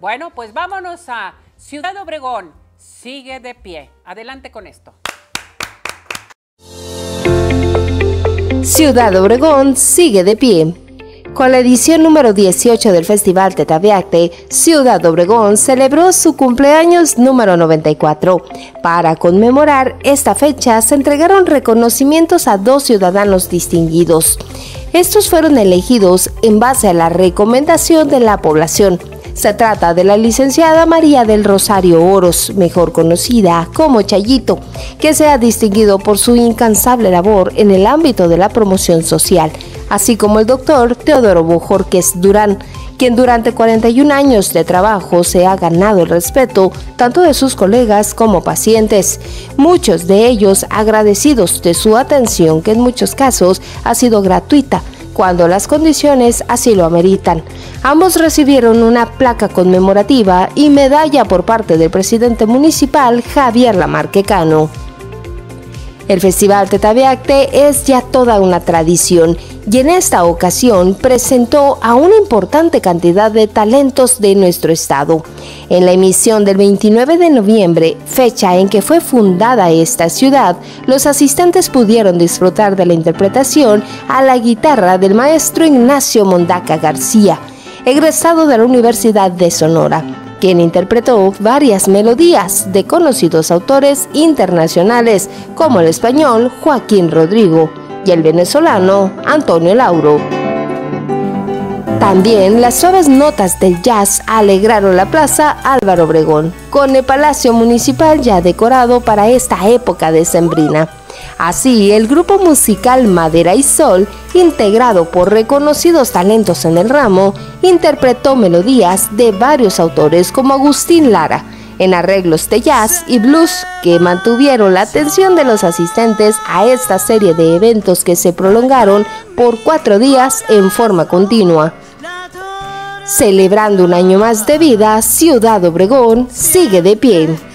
Bueno, pues vámonos a Ciudad Obregón. Sigue de pie. Adelante con esto. Ciudad Obregón sigue de pie. Con la edición número 18 del Festival Tetaviacte, Ciudad Obregón celebró su cumpleaños número 94. Para conmemorar esta fecha se entregaron reconocimientos a dos ciudadanos distinguidos. Estos fueron elegidos en base a la recomendación de la población. Se trata de la licenciada María del Rosario Oros, mejor conocida como Chayito, que se ha distinguido por su incansable labor en el ámbito de la promoción social, así como el doctor Teodoro Bojorquez Durán, quien durante 41 años de trabajo se ha ganado el respeto tanto de sus colegas como pacientes, muchos de ellos agradecidos de su atención que en muchos casos ha sido gratuita cuando las condiciones así lo ameritan. Ambos recibieron una placa conmemorativa y medalla por parte del presidente municipal Javier Lamarquecano. El Festival Tetaviacte es ya toda una tradición y en esta ocasión presentó a una importante cantidad de talentos de nuestro estado. En la emisión del 29 de noviembre, fecha en que fue fundada esta ciudad, los asistentes pudieron disfrutar de la interpretación a la guitarra del maestro Ignacio Mondaca García, egresado de la Universidad de Sonora quien interpretó varias melodías de conocidos autores internacionales como el español Joaquín Rodrigo y el venezolano Antonio Lauro. También las suaves notas del jazz alegraron la plaza Álvaro Obregón, con el Palacio Municipal ya decorado para esta época decembrina. Así, el grupo musical Madera y Sol, integrado por reconocidos talentos en el ramo, interpretó melodías de varios autores como Agustín Lara, en arreglos de jazz y blues que mantuvieron la atención de los asistentes a esta serie de eventos que se prolongaron por cuatro días en forma continua. Celebrando un año más de vida, Ciudad Obregón sigue de pie.